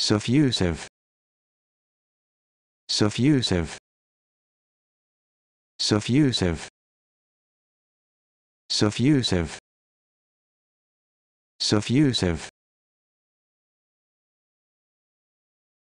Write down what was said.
suffusive suffusive suffusive suffusive suffusive